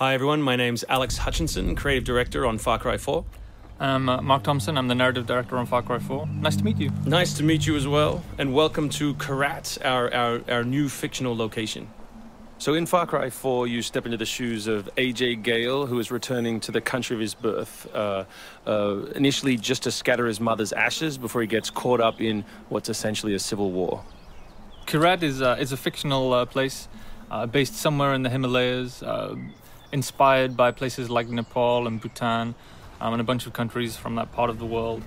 Hi everyone, my name's Alex Hutchinson, creative director on Far Cry 4. I'm uh, Mark Thompson. I'm the narrative director on Far Cry 4. Nice to meet you. Nice to meet you as well, and welcome to Kyrat, our, our, our new fictional location. So in Far Cry 4, you step into the shoes of Ajay Ghale, who is returning to the country of his birth, uh, uh, initially just to scatter his mother's ashes before he gets caught up in what's essentially a civil war. Kyrat is, uh, is a fictional uh, place uh, based somewhere in the Himalayas, uh, inspired by places like Nepal and Bhutan um, and a bunch of countries from that part of the world.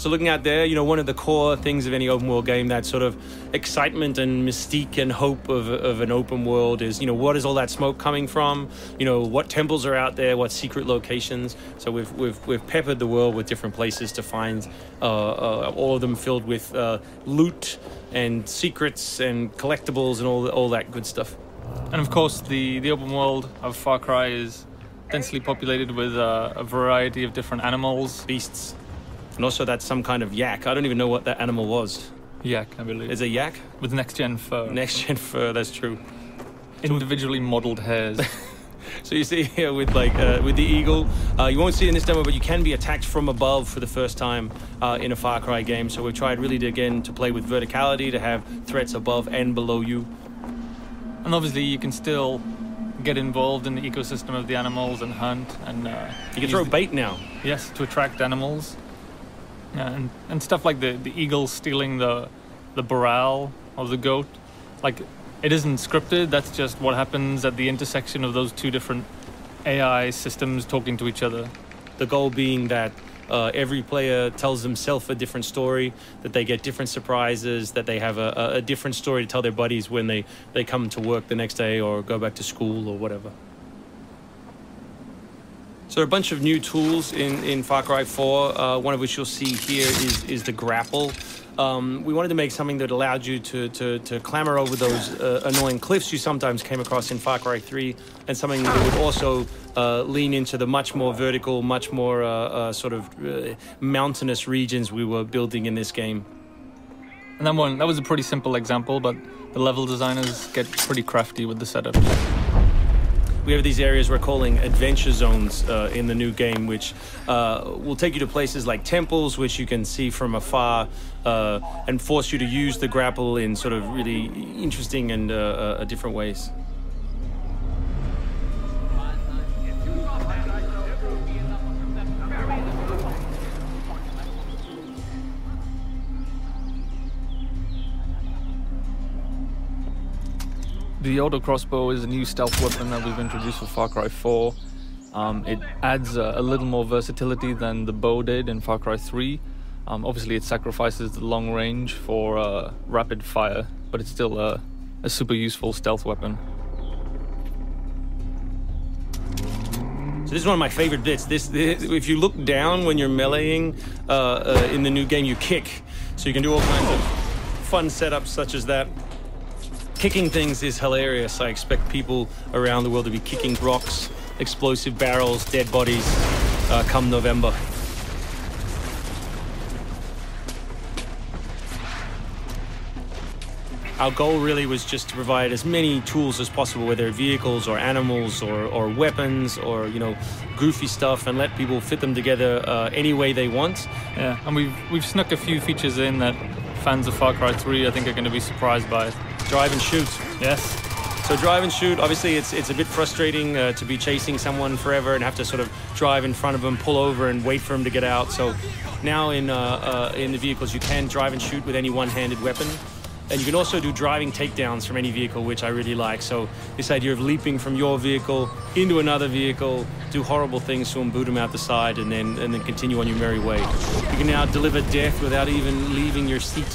So looking out there, you know, one of the core things of any open world game, that sort of excitement and mystique and hope of, of an open world is, you know, what is all that smoke coming from? You know, what temples are out there? What secret locations? So we've we've, we've peppered the world with different places to find, uh, uh, all of them filled with uh, loot and secrets and collectibles and all all that good stuff. And of course, the, the open world of Far Cry is densely populated with uh, a variety of different animals. Beasts, and also that's some kind of yak. I don't even know what that animal was. Yak, I believe. Is it yak? with next gen fur. Next gen fur. That's true. Individually modeled hairs. So you see here with like uh, with the eagle, uh, you won't see it in this demo, but you can be attacked from above for the first time uh, in a Far Cry game. So we've tried really to again to play with verticality, to have threats above and below you. And obviously, you can still get involved in the ecosystem of the animals and hunt and uh, You can throw the- bait now. Yes, to attract animals. Yeah, and, and stuff like the, the eagle stealing the the barrel of the goat. Like it isn't scripted, that's just what happens at the intersection of those two different AI systems talking to each other. The goal being that uh, every player tells themselves a different story, that they get different surprises, that they have a, a- different story to tell their buddies when they, they come to work the next day or go back to school or whatever. So there are a bunch of new tools in, in Far Cry 4, uh, one of which you'll see here is, is the grapple. Um, we wanted to make something that allowed you to, to, to clamber over those uh, annoying cliffs you sometimes came across in Far Cry 3, and something that would also uh, lean into the much more vertical, much more uh, uh, sort of uh, mountainous regions we were building in this game. And that one that was a pretty simple example, but the level designers get pretty crafty with the setup. We have these areas we're calling adventure zones uh, in the new game, which uh, will take you to places like temples, which you can see from afar, uh, and force you to use the grapple in sort of really interesting and uh, uh, different ways. The auto crossbow is a new stealth weapon that we've introduced for Far Cry 4. Um, it adds uh, a little more versatility than the bow did in Far Cry 3. Um, obviously, it sacrifices the long range for uh, rapid fire, but it's still a, a super useful stealth weapon. So this is one of my favorite bits. This, this if you look down when you're meleeing uh, uh, in the new game, you kick. So you can do all kinds of fun setups such as that. Kicking things is hilarious. I expect people around the world to be kicking rocks, explosive barrels, dead bodies uh, come November. Our goal really was just to provide as many tools as possible, whether vehicles or animals or, or weapons or you know goofy stuff, and let people fit them together uh, any way they want. Yeah, and we've we've snuck a few features in that fans of Far Cry 3 I think are going to be surprised by. Drive and shoot. Yes, So drive and shoot. Obviously, it's it's a bit frustrating uh, to be chasing someone forever and have to sort of drive in front of them, pull over, and wait for them to get out. So now in uh, uh, in the vehicles, you can drive and shoot with any one-handed weapon. And you can also do driving takedowns from any vehicle, which I really like. So this idea of leaping from your vehicle into another vehicle, do horrible things to them, boot them out the side, and then and then continue on your merry way. You can now deliver death without even leaving your seat.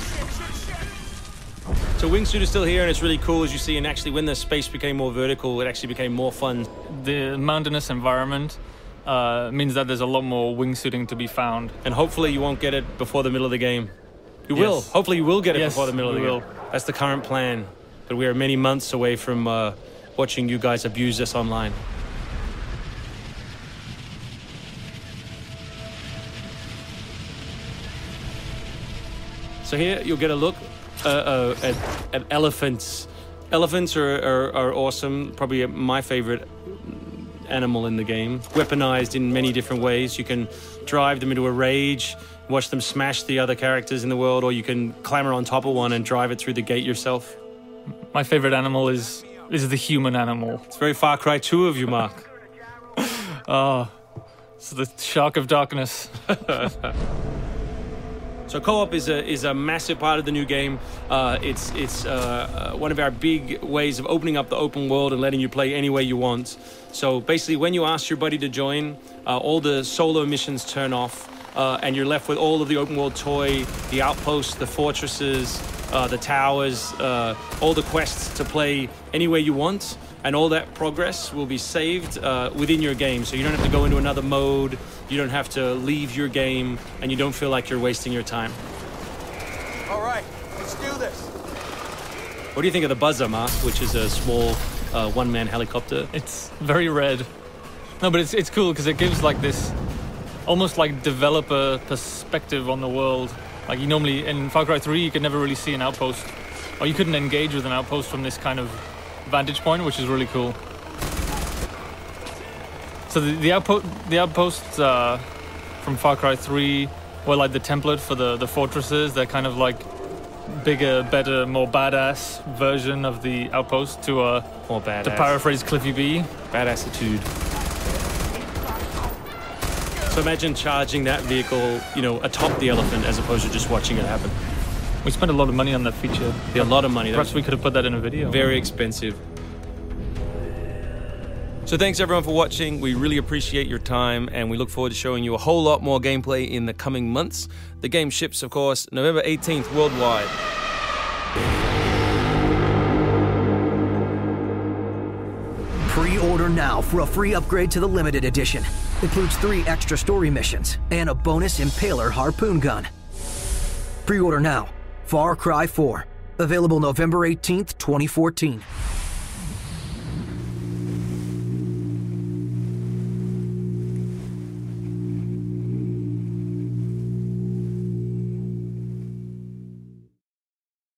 So wingsuit is still here, and it's really cool as you see. And actually, when the space became more vertical, it actually became more fun. the mountainous environment uh, means that there's a lot more wingsuiting to be found. And hopefully, you won't get it before the middle of the game. You will. Hopefully, you will get it Yes, before the middle of the will. game. That's the current plan. But we are many months away from uh, watching you guys abuse this online. So here you'll get a look uh, uh, at, at elephants Elephants are, are, are awesome. Probably my favorite animal in the game. Weaponized in many different ways. You can drive them into a rage, watch them smash the other characters in the world, or you can clamber on top of one and drive it through the gate yourself. My favorite animal is is the human animal. It's very Far Cry 2 of you, Mark. Oh, it's the shark of darkness. So co-op is a is a massive part of the new game. Uh, it's it's uh, uh, one of our big ways of opening up the open world and letting you play any way you want. So basically, when you ask your buddy to join, uh, all the solo missions turn off, uh, and you're left with all of the open world toy, the outposts, the fortresses, uh, the towers, all the quests to play any way you want and all that progress will be saved uh, within your game. So you don't have to go into another mode, you don't have to leave your game, and you don't feel like you're wasting your time. All right, let's do this. What do you think of the Buzzer, Mark, which is a small uh, one-man helicopter? It's very red. No, but it's it's cool because it gives like this almost like developer perspective on the world. Like you normally in Far Cry 3, you could never really see an outpost, or you couldn't engage with an outpost from this kind of vantage point, which is really cool. So the, the outpost, the outposts uh, from Far Cry 3 were like the template for the, the fortresses. They're kind of like bigger, better, more badass version of the outpost to uh, more badass. To paraphrase Cliffy B, badassitude. So imagine charging that vehicle, you know, atop the elephant as opposed to just watching it happen. We spent a lot of money on that feature. Yeah, a lot of money. Perhaps we could have put that in a video. Very expensive. So thanks everyone for watching. We really appreciate your time and we look forward to showing you a whole lot more gameplay in the coming months. The game ships, of course, November 18th worldwide. Pre-order now for a free upgrade to the limited edition. Includes three extra story missions and a bonus Impaler harpoon gun. Pre-order now Far Cry 4. Available November 18th, 2014.